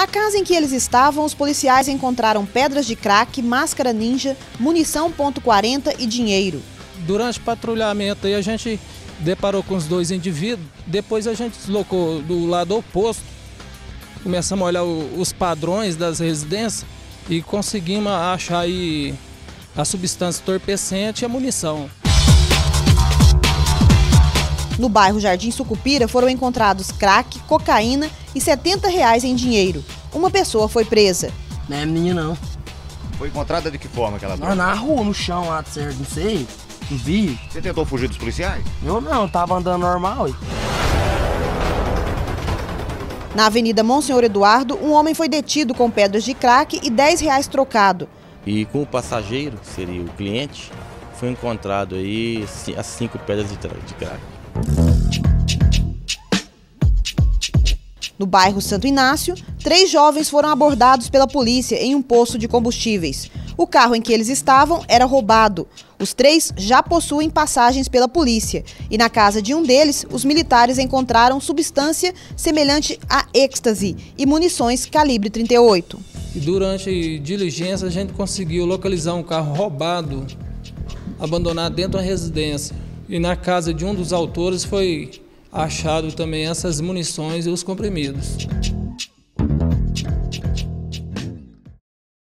Na casa em que eles estavam, os policiais encontraram pedras de crack, máscara ninja, munição .40 e dinheiro. Durante o patrulhamento aí a gente deparou com os dois indivíduos, depois a gente deslocou do lado oposto, começamos a olhar os padrões das residências e conseguimos achar aí a substância entorpecente e a munição. No bairro Jardim Sucupira foram encontrados crack, cocaína e 70 reais em dinheiro. Uma pessoa foi presa. Não é menina não. Foi encontrada de que forma aquela droga? Na rua, no chão lá, certo, não sei. Não vi. Você tentou fugir dos policiais? Eu não, tava andando normal. Na Avenida Monsenhor Eduardo, um homem foi detido com pedras de crack e 10 reais trocado. E com o passageiro, que seria o cliente, foi encontrado aí as cinco pedras de crack. No bairro Santo Inácio, três jovens foram abordados pela polícia em um posto de combustíveis. O carro em que eles estavam era roubado. Os três já possuem passagens pela polícia. E na casa de um deles, os militares encontraram substância semelhante a êxtase e munições calibre 38. E durante diligência, a gente conseguiu localizar um carro roubado, abandonado dentro da residência. E na casa de um dos autores foi achado também essas munições e os comprimidos.